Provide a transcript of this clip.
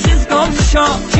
she's gone short.